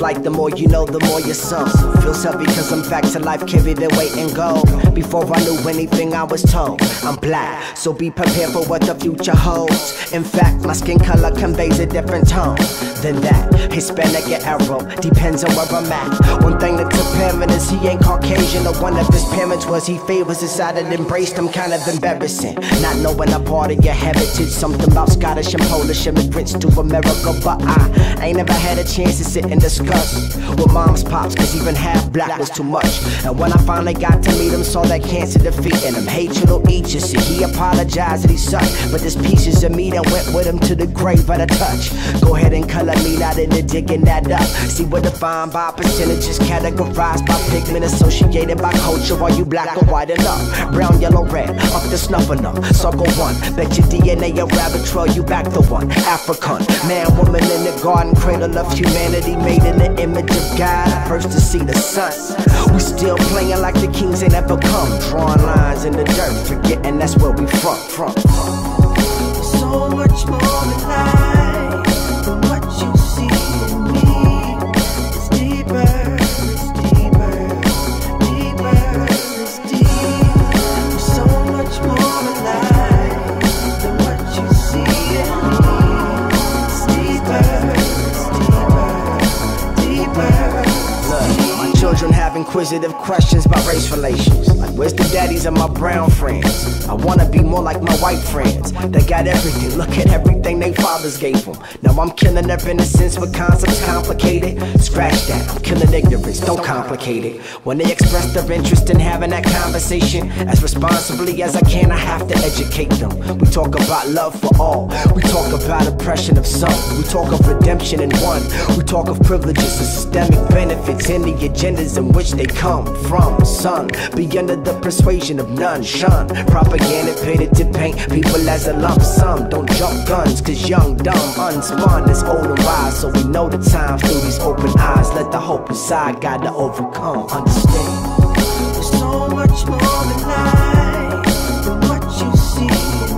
like the more you know, the more you sunk. Feels heavy cause I'm back to life, carry the weight and go. Before I knew anything, I was told I'm black, so be prepared for what the future holds. In fact, my skin color conveys a different tone than that. Hispanic or Arab, depends on where I'm at. One thing that's took parent is he ain't Caucasian, or one of his parents was he favors and embraced him, kind of embarrassing. Not knowing a part of your heritage, something about Scottish and Polish immigrants to America, but I ain't never had a chance to sit and discuss with mom's pops, cause even half black was too much. And when I finally got to meet him, saw that cancer defeating him. Hatred will eat you, see, he apologized that he sucked, but there's pieces of me that went with him to the grave at a touch. Go ahead and color me, not into digging that up. See, we're defined by percentages, categorized by pigment, associated by culture. Are you black or white enough? Brown, yellow, red, up to snuff enough. Circle one, bet your DNA a rabbit trail, you back the one. African, man, woman in the garden, cradle of humanity, made in the image of God. First to see the sun. We still playing like the kings ain't ever come. Drawing lines in the dirt, forgetting that's where we from. from. So much more than life inquisitive questions about race relations. Like, where's the daddies of my brown friends? I wanna be more like my white friends. They got everything, look at everything they fathers gave them. Now I'm killing their innocence with concepts complicated. Scratch that, killing ignorance, don't complicate it. When they express their interest in having that conversation, as responsibly as I can, I have to educate them. We talk about love for all, we talk about oppression of some, we talk of redemption in one, we talk of privileges and systemic benefits in the agendas in which they come from. Son, be under the persuasion of none, shun propaganda pitted to paint people as a lump sum. Don't jump guns, cause young, dumb, unspun is old and wise, so we know the times through these open eyes eyes. Let the hope inside guide to overcome. Understand? There's so much more than life than what you see.